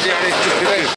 Hadi yani.